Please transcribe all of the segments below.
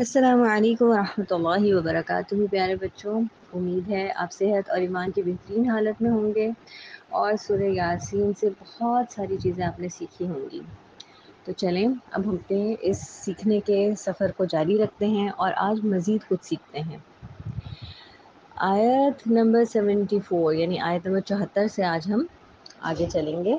असलकम वरहमल वबरक प्यारे बच्चों। उम्मीद है आप सेहत और ईमान की बेहतरीन हालत में होंगे और सूर्य यासीन से बहुत सारी चीज़ें आपने सीखी होंगी। तो चलें, अब हम अपने इस सीखने के सफ़र को जारी रखते हैं और आज मज़ीद कुछ सीखते हैं। आयत नंबर सेवेंटी फ़ोर यानी आयत नंबर चौहत्तर से आज हम आगे चलेंगे।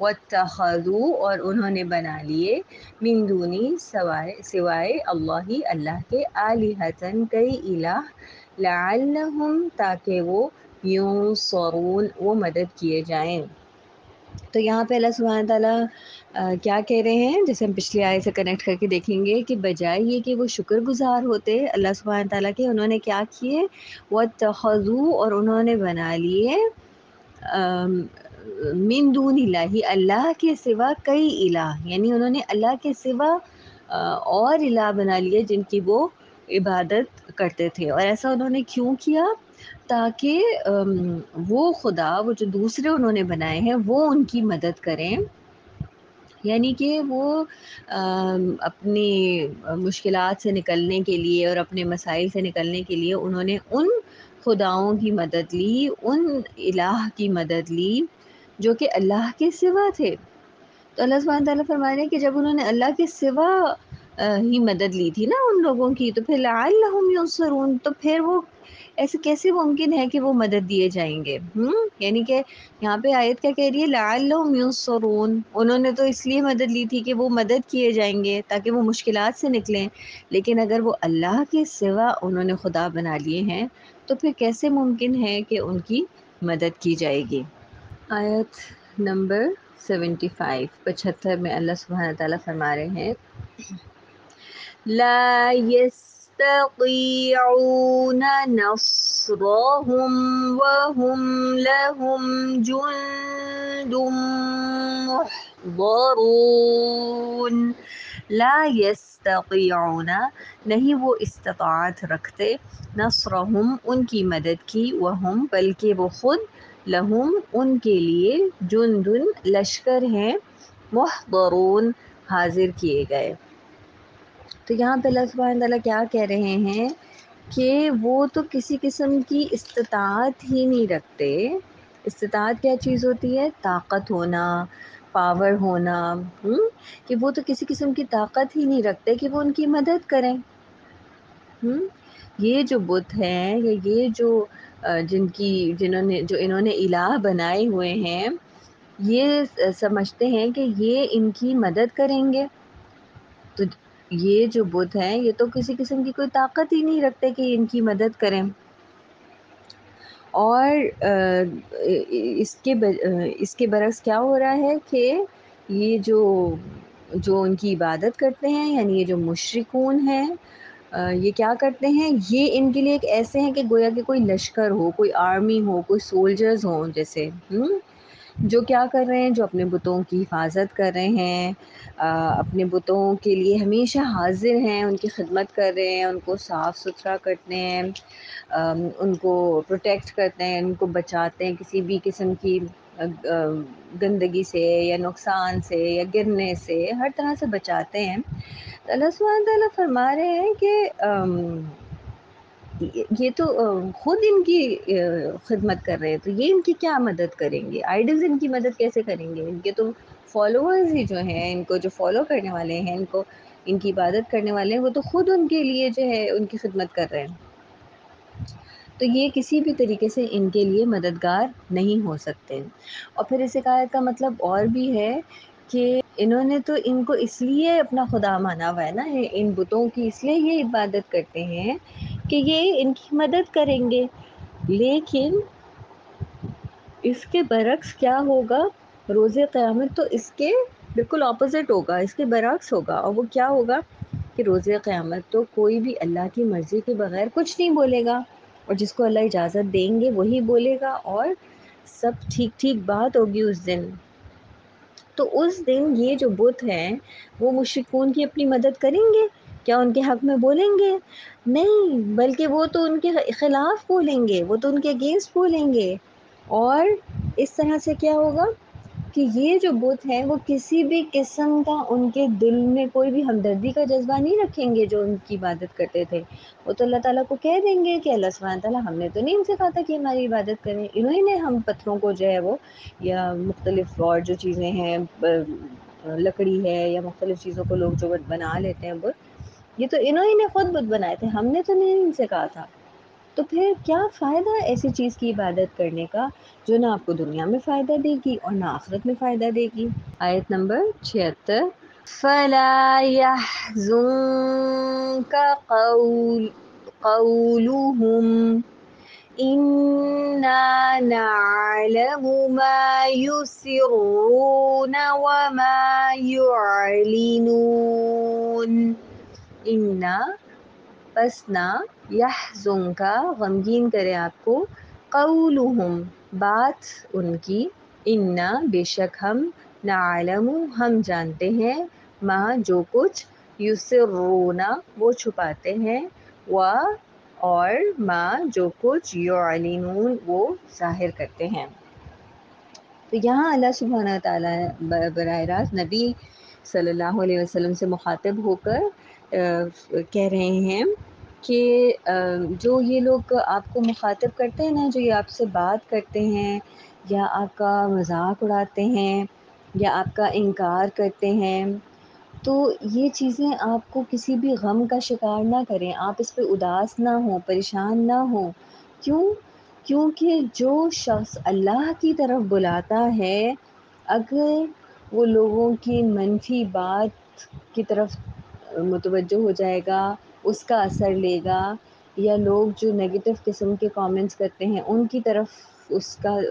वत्तखज़ू और उन्होंने बना लिए मिंदूनी सवाए सिवाय अल्लाह ही अल्लाह के आलिहतन कई इलाह लाल्लहुम ताकि वो यूं सरून वो मदद किए जाएं तो यहाँ पे अल्लाह सुबहान ताला क्या कह रहे हैं? जैसे हम पिछले आय से कनेक्ट करके देखेंगे कि बजाय ये कि वो शुक्रगुजार होते अल्लाह सुबहान ताला के, उन्होंने क्या किए? व तखज़ू और उन्होंने बना लिए मिन दून अल्लाह के सिवा कई इलाह। यानी उन्होंने अल्लाह के सिवा और इलाह बना लिए जिनकी वो इबादत करते थे। और ऐसा उन्होंने क्यों किया? ताकि वो खुदा, वो जो दूसरे उन्होंने बनाए हैं, वो उनकी मदद करें। यानी कि वो अपनी मुश्किल से निकलने के लिए और अपने मसाइल से निकलने के लिए उन्होंने उन खुदाओं की मदद ली, उन इलाह की मदद ली, जो कि अल्लाह के सिवा थे। तो अल्लाह सुबहान ताला फरमा कि जब उन्होंने अल्लाह के सिवा ही मदद ली थी ना उन लोगों की। तो फिर युसरून तो फिर वो ऐसे कैसे मुमकिन है कि वो मदद दिए जाएँगे? हम्म यानी कि यहाँ पे आयत क्या कह रही है? लाल्लहुम युसरून उन्होंने तो इसलिए मदद ली थी कि वो मदद किए जाएँगे ताकि वो मुश्किल से निकलें। लेकिन अगर वो अल्लाह के सिवा उन्होंने खुदा बना लिए हैं तो फिर कैसे मुमकिन है कि उनकी मदद की जाएगी? आयत नंबर सेवेंटी फाइव, पचहत्तर में अल्लाह सुबहान ताला फरमा रहे हैं। ला यस्ततीऊन नस्रहुम वहुम लहुम जुंदुम मुहदरून ला यस्ततीऊन नहीं वो इस्तात रखते नस्रहुम उनकी मदद की वहुम बल्कि वो ख़ुद लहुम उनके लिए जुनदुन लश्कर हैं मुहदरून हाजिर किए गए तो यहाँ पे अल्लाह ताला क्या कह रहे हैं कि वो तो किसी किस्म की इस्तात ही नहीं रखते इस्तात क्या चीज़ होती है ताकत होना पावर होना हुँ? कि वो तो किसी किस्म की ताकत ही नहीं रखते कि वो उनकी मदद करें हुँ? ये जो बुत हैं या ये जो जिनकी, जिन्होंने, जो इन्होंने इलाह बनाए हुए हैं, ये समझते हैं कि ये इनकी मदद करेंगे तो ये जो बुत हैं, ये तो किसी किस्म की कोई ताकत ही नहीं रखते कि इनकी मदद करें और इसके इसके बरस क्या हो रहा है कि ये जो जो उनकी इबादत करते हैं, यानी ये जो मुशरकून हैं ये क्या करते हैं ये इनके लिए एक ऐसे हैं कि गोया कि कोई लश्कर हो, कोई आर्मी हो, कोई सोल्जर्स हों जैसे हुँ? जो क्या कर रहे हैं जो अपने बुतों की हिफाजत कर रहे हैं आ, अपने बुतों के लिए हमेशा हाजिर हैं उनकी खिदमत कर रहे हैं उनको साफ़ सुथरा करते हैं आ, उनको प्रोटेक्ट करते हैं उनको बचाते हैं किसी भी किस्म की गंदगी से या नुकसान से या गिरने से हर तरह से बचाते हैं। तो अल्लाह सुबहान फरमा रहे हैं कि ये तो खुद इनकी खिदमत कर रहे हैं तो ये इनकी क्या मदद करेंगे? आइडल्स इनकी मदद कैसे करेंगे? इनके तो फॉलोअर्स ही जो हैं, इनको जो फॉलो करने वाले हैं, इनको, इनकी इबादत करने वाले हैं, वो तो ख़ुद उनके लिए जो है, उनकी खिदमत कर रहे हैं। तो ये किसी भी तरीके से इनके लिए मददगार नहीं हो सकते। और फिर इस शिकायत का मतलब और भी है कि इन्होंने तो इनको इसलिए अपना खुदा माना हुआ है ना, इन बुतों की इसलिए ये इबादत करते हैं कि ये इनकी मदद करेंगे। लेकिन इसके बरक्स क्या होगा? रोज़े क़यामत तो इसके बिल्कुल ऑपोज़िट होगा, इसके बरक्स होगा। और वो क्या होगा? कि रोज़े क़यामत तो कोई भी अल्लाह की मर्ज़ी के बग़ैर कुछ नहीं बोलेगा। और जिसको अल्लाह इजाज़त देंगे, वही बोलेगा। और सब ठीक ठीक बात होगी उस दिन। तो उस दिन ये जो बुत हैं, वो मुश्रिकून की अपनी मदद करेंगे? क्या उनके हक़ में बोलेंगे? नहीं, बल्कि वो तो उनके ख़िलाफ़ बोलेंगे, वो तो उनके अगेंस्ट बोलेंगे। और इस तरह से क्या होगा कि ये जो बुत हैं, वो किसी भी किस्म का उनके दिल में कोई भी हमदर्दी का जज्बा नहीं रखेंगे जो उनकी इबादत करते थे। वो तो अल्लाह ताला को कह देंगे कि अल्लाह सुबहान ताला हमने तो नहीं इनसे कहा था कि हमारी इबादत करें। इन्होंने हम पत्थरों को जो है वो, या मुख्तलिफ़ और जो चीज़ें हैं लकड़ी है या मुख्तलिफ़ चीज़ों को लोग जो बना लेते हैं बुत ये तो इन्होंने ने ख़ुद बुत बनाए थे, हमने तो नहीं इनसे कहा था। तो फिर क्या फ़ायदा ऐसी चीज़ की इबादत करने का, जो ना आपको दुनिया में फ़ायदा देगी और ना आखिरत में फ़ायदा देगी? आयत नंबर छिहत्तर, फ़ला कौलुहुम, इन्ना नअलमु मा युसिर्रून व मा युअलिनून। इन्ना बस ना यहज़ुन का गमगीन करे आपको। कौलुहुम, बात उनकी, इन्ना बेशक हम नालमु, हम जानते हैं, माँ जो कुछ युसरोना, वो छुपाते हैं, व और माँ जो कुछ युलिनून वो ज़ाहिर करते हैं। तो यहाँ अल्लाह सुबहाना ताला बरह रास्त नबी सल्लल्लाहु अलैहि वसल्लम से मुखातब होकर कह रहे हैं कि जो ये लोग आपको मुखातब करते हैं ना, जो ये आपसे बात करते हैं, या आपका मज़ाक उड़ाते हैं, या आपका इनकार करते हैं तो ये चीज़ें आपको किसी भी गम का शिकार ना करें। आप इस पर उदास ना हो, परेशान ना हो। क्यों? क्योंकि जो शख्स अल्लाह की तरफ़ बुलाता है, अगर वो लोगों की मनफी बात की तरफ़ मुतवज्जो हो जाएगा, उसका असर लेगा, या लोग जो नेगेटिव किस्म के कमेंट्स करते हैं, उनकी तरफ़ उसका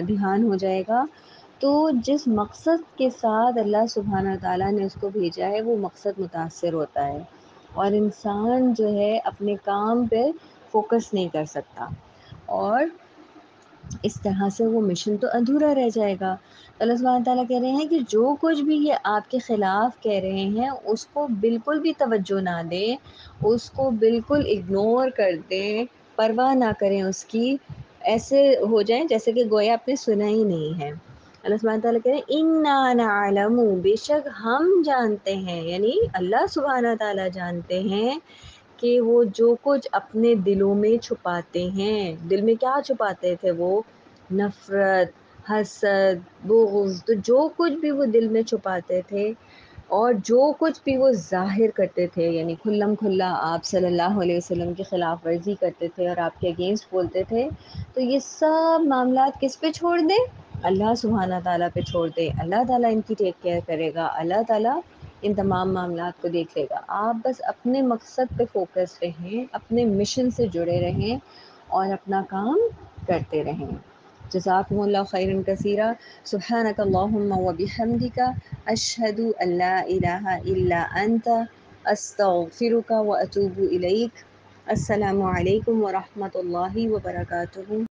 ध्यान हो जाएगा। तो जिस मकसद के साथ अल्लाह सुबहाना ताला ने उसको भेजा है, वो मकसद मुतासर होता है। और इंसान जो है, अपने काम पर फोकस नहीं कर सकता। और इस तरह से वो मिशन तो अधूरा रह जाएगा। अल्लाह सुबहाना कह रहे हैं कि जो कुछ भी ये आपके ख़िलाफ़ कह रहे हैं, उसको बिल्कुल भी तवज्जो ना दें, उसको बिल्कुल इग्नोर कर दें, परवाह ना करें उसकी। ऐसे हो जाएँ जैसे कि गोया आपने सुना ही नहीं है। अल्लाह सुबहाना ताला कह रहे हैं, इन्ना नअलमु बेशक हम जानते हैं, यानी अल्लाह सुबहाना ताला जानते हैं कि वो जो कुछ अपने दिलों में छुपाते हैं। दिल में क्या छुपाते थे वो? नफ़रत, हसद बुग़्ज़ तो जो कुछ भी वो दिल में छुपाते थे और जो कुछ भी वो ज़ाहिर करते थे, यानी खुल्लम खुल्ला आप सल्लल्लाहु अलैहि वसल्लम की ख़िलाफ़ वर्जी करते थे और आपके अगेंस्ट बोलते थे तो ये सब मामला किस पे छोड़ दें? अल्लाह सुबहाना ताला पे छोड़ दें। अल्लाह ताला इनकी टेक केयर करेगा। अल्लाह ताला इन तमाम मामला को देख लेगा आप बस अपने मकसद पे फोकस रहें, अपने मिशन से जुड़े रहें और अपना काम करते रहें। जज़ाकुमुल्लाह खैरन कसीरा। सुब्हानक अल्लाहुम्मा व बिहम्दिका। अशहदु अल्ला इलाहा इल्ला व अतूबु इलैक। अस्सलामु अलैकुम व रहमतुल्लाहि